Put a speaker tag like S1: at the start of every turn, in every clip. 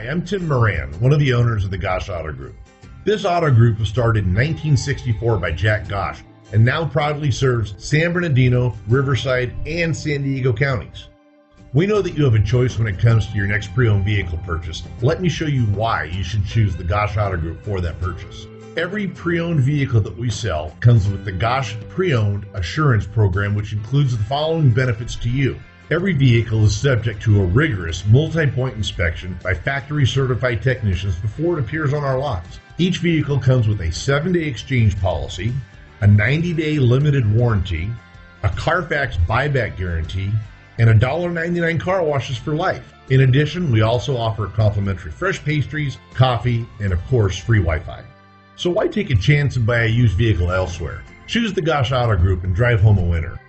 S1: Hi, I'm Tim Moran, one of the owners of the Gosch Auto Group. This auto group was started in 1964 by Jack Gosch and now proudly serves San Bernardino, Riverside, and San Diego counties. We know that you have a choice when it comes to your next pre owned vehicle purchase. Let me show you why you should choose the Gosch Auto Group for that purchase. Every pre owned vehicle that we sell comes with the Gosch Pre Owned Assurance Program, which includes the following benefits to you. Every vehicle is subject to a rigorous multi point inspection by factory certified technicians before it appears on our lots. Each vehicle comes with a seven day exchange policy, a 90 day limited warranty, a Carfax buyback guarantee, and a $1.99 car washes for life. In addition, we also offer complimentary fresh pastries, coffee, and of course, free Wi Fi. So why take a chance and buy a used vehicle elsewhere? Choose the Gosch Auto Group and drive home a winner.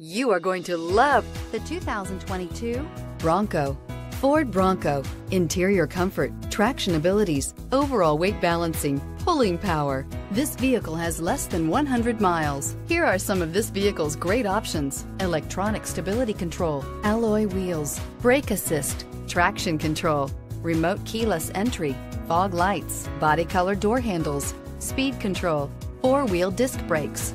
S2: You are going to love the 2022 Bronco. Ford Bronco. Interior comfort, traction abilities, overall weight balancing, pulling power. This vehicle has less than 100 miles. Here are some of this vehicle's great options. Electronic stability control, alloy wheels, brake assist, traction control, remote keyless entry, fog lights, body color door handles, speed control, four-wheel disc brakes,